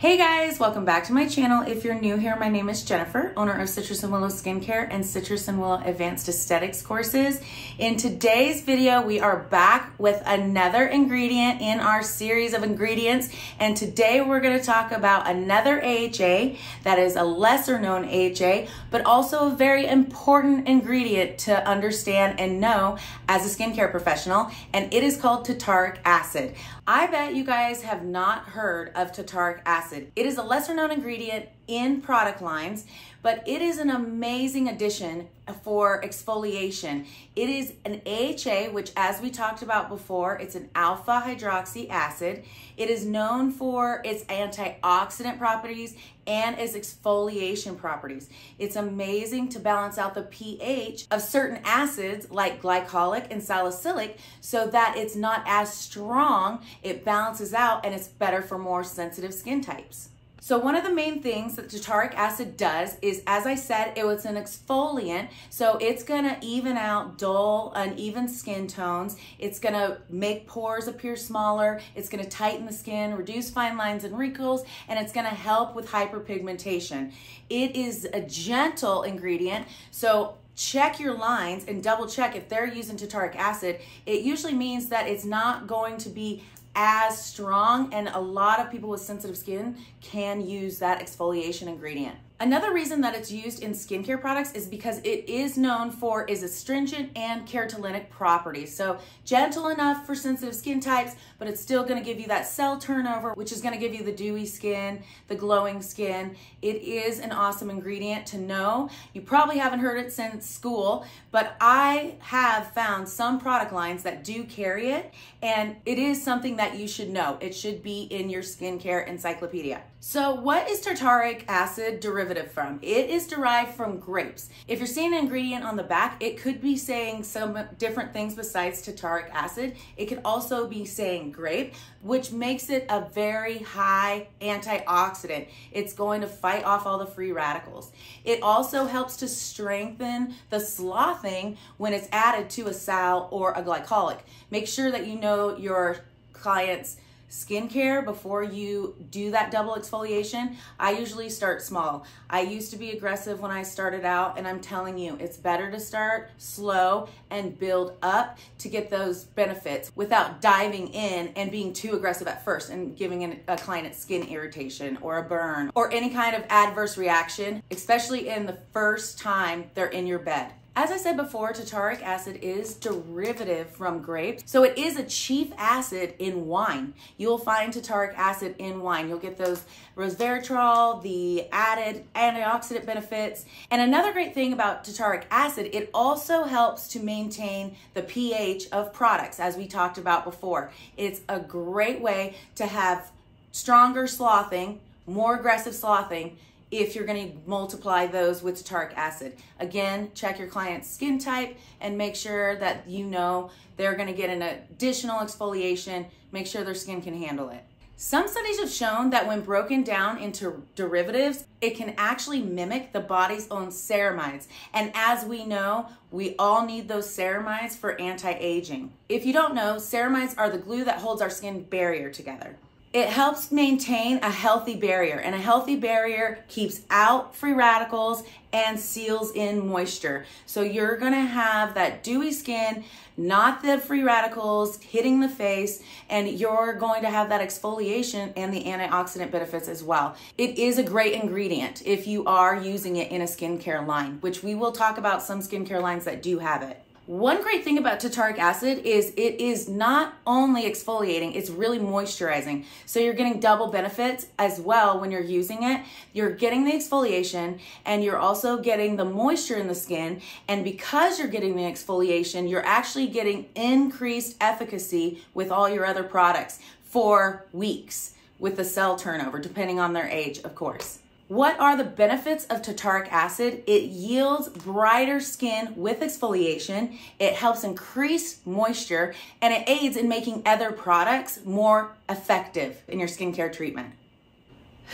Hey guys, welcome back to my channel. If you're new here, my name is Jennifer, owner of Citrus and Willow Skincare and Citrus and Willow Advanced Aesthetics courses. In today's video, we are back with another ingredient in our series of ingredients. And today we're gonna talk about another AHA that is a lesser known AHA, but also a very important ingredient to understand and know as a skincare professional. And it is called tartaric acid. I bet you guys have not heard of tartaric acid. It is a lesser known ingredient in product lines, but it is an amazing addition for exfoliation. It is an AHA, which as we talked about before, it's an alpha hydroxy acid. It is known for its antioxidant properties and its exfoliation properties. It's amazing to balance out the pH of certain acids like glycolic and salicylic so that it's not as strong, it balances out and it's better for more sensitive skin types. So one of the main things that tartaric acid does is, as I said, it was an exfoliant. So it's gonna even out dull, uneven skin tones. It's gonna make pores appear smaller. It's gonna tighten the skin, reduce fine lines and wrinkles, and it's gonna help with hyperpigmentation. It is a gentle ingredient. So check your lines and double check if they're using tartaric acid. It usually means that it's not going to be as strong and a lot of people with sensitive skin can use that exfoliation ingredient. Another reason that it's used in skincare products is because it is known for its astringent and keratinolytic properties. So gentle enough for sensitive skin types, but it's still gonna give you that cell turnover, which is gonna give you the dewy skin, the glowing skin. It is an awesome ingredient to know. You probably haven't heard it since school, but I have found some product lines that do carry it, and it is something that you should know. It should be in your skincare encyclopedia. So what is tartaric acid derivative from? It is derived from grapes. If you're seeing an ingredient on the back, it could be saying some different things besides tartaric acid. It could also be saying grape, which makes it a very high antioxidant. It's going to fight off all the free radicals. It also helps to strengthen the sloughing when it's added to a sal or a glycolic. Make sure that you know your clients skincare before you do that double exfoliation, I usually start small. I used to be aggressive when I started out, and I'm telling you, it's better to start slow and build up to get those benefits without diving in and being too aggressive at first and giving a client skin irritation or a burn or any kind of adverse reaction, especially in the first time they're in your bed. As I said before, tartaric acid is derivative from grapes, so it is a chief acid in wine. You'll find tartaric acid in wine. You'll get those resveratrol, the added antioxidant benefits. And another great thing about tartaric acid, it also helps to maintain the pH of products, as we talked about before. It's a great way to have stronger sloughing, more aggressive sloughing, if you're going to multiply those with tartaric acid. Again, check your client's skin type and make sure that you know they're going to get an additional exfoliation. Make sure their skin can handle it. Some studies have shown that when broken down into derivatives, it can actually mimic the body's own ceramides. And as we know, we all need those ceramides for anti-aging. If you don't know, ceramides are the glue that holds our skin barrier together. It helps maintain a healthy barrier, and a healthy barrier keeps out free radicals and seals in moisture. So you're gonna have that dewy skin, not the free radicals hitting the face, and you're going to have that exfoliation and the antioxidant benefits as well. It is a great ingredient if you are using it in a skincare line, which we will talk about some skincare lines that do have it. One great thing about tartaric acid is it is not only exfoliating, it's really moisturizing. So you're getting double benefits as well when you're using it. You're getting the exfoliation and you're also getting the moisture in the skin. And because you're getting the exfoliation, you're actually getting increased efficacy with all your other products for weeks with the cell turnover, depending on their age, of course. What are the benefits of tartaric acid? It yields brighter skin with exfoliation, it helps increase moisture, and it aids in making other products more effective in your skincare treatment.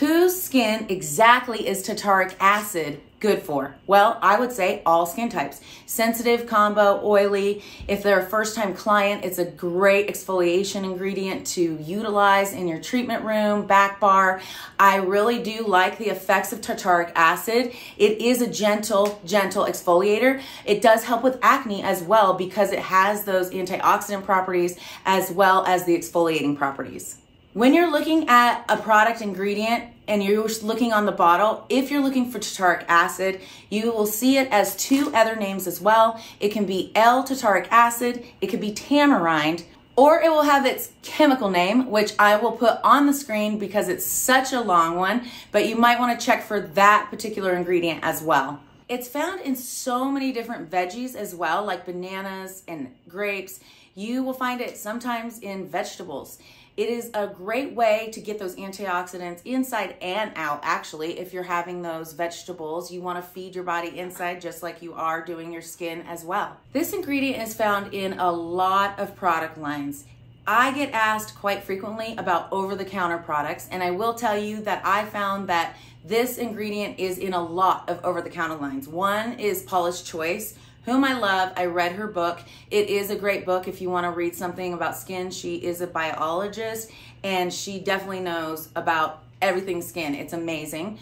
Whose skin exactly is tartaric acid good for? Well, I would say all skin types. Sensitive, combo, oily. If they're a first time client, it's a great exfoliation ingredient to utilize in your treatment room, back bar. I really do like the effects of tartaric acid. It is a gentle, gentle exfoliator. It does help with acne as well because it has those antioxidant properties as well as the exfoliating properties. When you're looking at a product ingredient and you're looking on the bottle, if you're looking for tartaric acid, you will see it as two other names as well. It can be L-tartaric acid, it could be tamarind, or it will have its chemical name, which I will put on the screen because it's such a long one, but you might wanna check for that particular ingredient as well. It's found in so many different veggies as well, like bananas and grapes. You will find it sometimes in vegetables. It is a great way to get those antioxidants inside and out. Actually, if you're having those vegetables, you want to feed your body inside just like you are doing your skin as well. This ingredient is found in a lot of product lines. I get asked quite frequently about over the counter products, and I will tell you that I found that this ingredient is in a lot of over the counter lines. One is Paula's Choice whom I love. I read her book. It is a great book if you want to read something about skin. She is a biologist and she definitely knows about everything skin. It's amazing.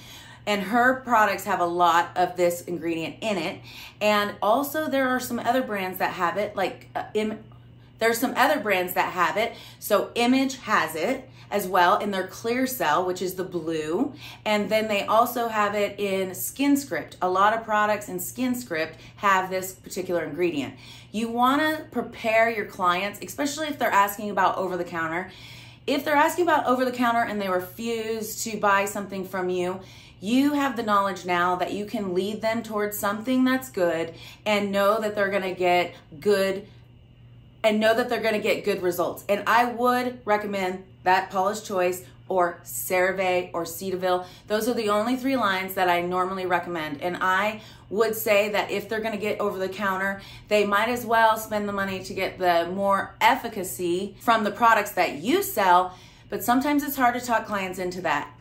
And her products have a lot of this ingredient in it. And also, there are some other brands that have it, like uh, Im- there's some other brands that have it. So, Image has it as well in their clear cell, which is the blue. And then they also have it in Skin Script. A lot of products in Skin Script have this particular ingredient. You want to prepare your clients, especially if they're asking about over the counter. If they're asking about over the counter and they refuse to buy something from you, you have the knowledge now that you can lead them towards something that's good and know that they're going to get good and know that they're going to get good results. And I would recommend that Paula's Choice or CeraVe or Cetaphil. Those are the only three lines that I normally recommend. And I would say that if they're gonna get over the counter, they might as well spend the money to get the more efficacy from the products that you sell. But sometimes it's hard to talk clients into that.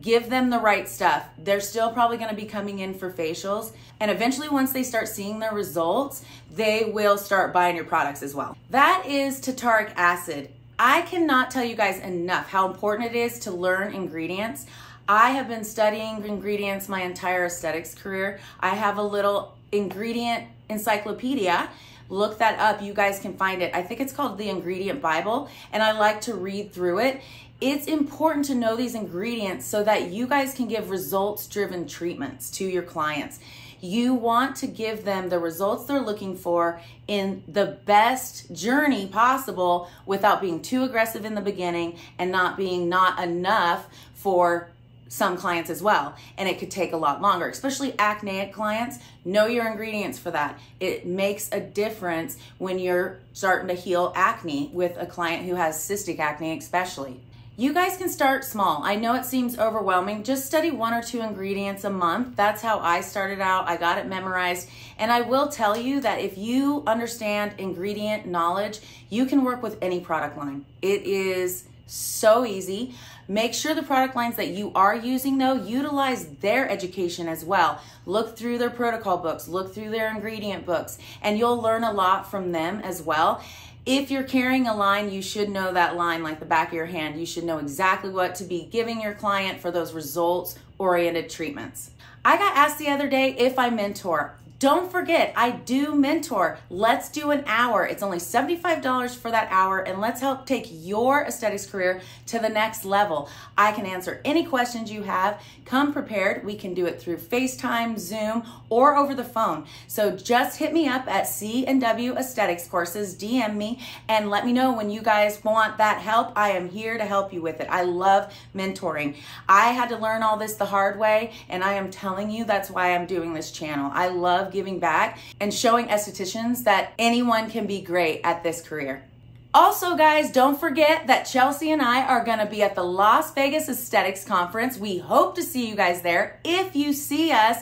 Give them the right stuff. They're still probably gonna be coming in for facials. And eventually, once they start seeing their results, they will start buying your products as well. That is tartaric acid. I cannot tell you guys enough how important it is to learn ingredients. I have been studying ingredients my entire aesthetics career. I have a little ingredient encyclopedia. Look that up. You guys can find it. I think it's called the Ingredient Bible, and I like to read through it. It's important to know these ingredients so that you guys can give results driven treatments to your clients. You want to give them the results they're looking for in the best journey possible without being too aggressive in the beginning and not being not enough for some clients as well. And it could take a lot longer, especially acneic clients. Know your ingredients for that. It makes a difference when you're starting to heal acne with a client who has cystic acne, especially. You guys can start small. I know it seems overwhelming. Just study one or two ingredients a month. That's how I started out. I got it memorized. And I will tell you that if you understand ingredient knowledge, you can work with any product line. It is so easy. Make sure the product lines that you are using though, utilize their education as well. Look through their protocol books, look through their ingredient books, and you'll learn a lot from them as well. If you're carrying a line, you should know that line like the back of your hand. You should know exactly what to be giving your client for those results oriented treatments. I got asked the other day if I mentor. Don't forget, I do mentor. Let's do an hour. It's only $75 for that hour, and let's help take your aesthetics career to the next level. I can answer any questions you have. Come prepared. We can do it through FaceTime, Zoom, or over the phone. So just hit me up at C&W Aesthetics Courses, DM me, and let me know when you guys want that help. I am here to help you with it. I love mentoring. I had to learn all this the hard way, and I am telling you that's why I'm doing this channel. I love love giving back and showing estheticians that anyone can be great at this career. Also, guys, don't forget that Chelsea and I are going to be at the Las Vegas Aesthetics Conference. We hope to see you guys there. If you see us,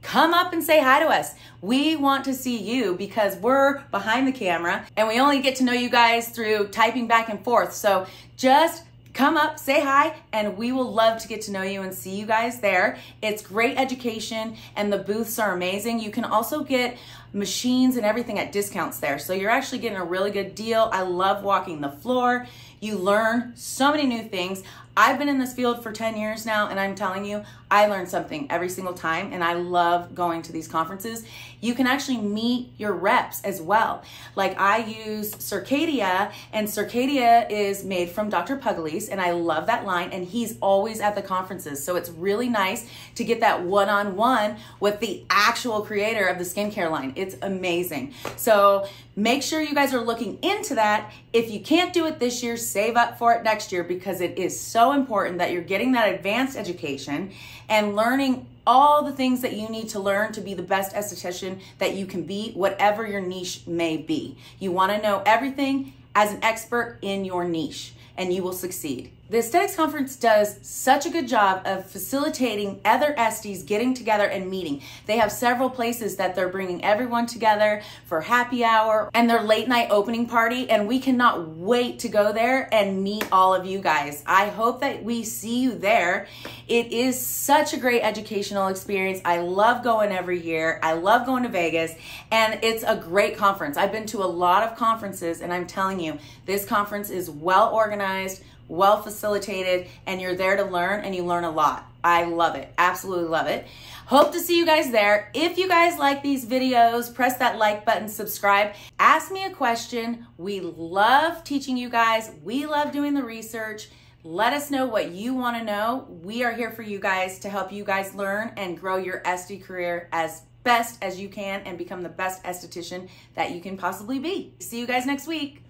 come up and say hi to us. We want to see you because we're behind the camera and we only get to know you guys through typing back and forth. So just come up, say hi, and we will love to get to know you and see you guys there. It's great education and the booths are amazing. You can also get machines and everything at discounts there. So you're actually getting a really good deal. I love walking the floor. You learn so many new things. I've been in this field for 10 years now, and I'm telling you, I learn something every single time, and I love going to these conferences. You can actually meet your reps as well. Like I use Circadia, and Circadia is made from Dr. Pugliese, and I love that line, and he's always at the conferences. So it's really nice to get that one on one with the actual creator of the skincare line. It's amazing. So make sure you guys are looking into that. If you can't do it this year, save up for it next year because it is so important that you're getting that advanced education and learning all the things that you need to learn to be the best esthetician that you can be, whatever your niche may be. You want to know everything as an expert in your niche, and you will succeed. The Aesthetics Conference does such a good job of facilitating other Esties getting together and meeting. They have several places that they're bringing everyone together for happy hour and their late night opening party, and we cannot wait to go there and meet all of you guys. I hope that we see you there. It is such a great educational experience. I love going every year. I love going to Vegas, and it's a great conference. I've been to a lot of conferences, and I'm telling you, this conference is well organized well facilitated, and you're there to learn and you learn a lot. I love it. Absolutely love it. Hope to see you guys there. If you guys like these videos, press that like button, subscribe, ask me a question. We love teaching you guys. We love doing the research. Let us know what you want to know. We are here for you guys to help you guys learn and grow your Esty career as best as you can and become the best esthetician that you can possibly be. See you guys next week.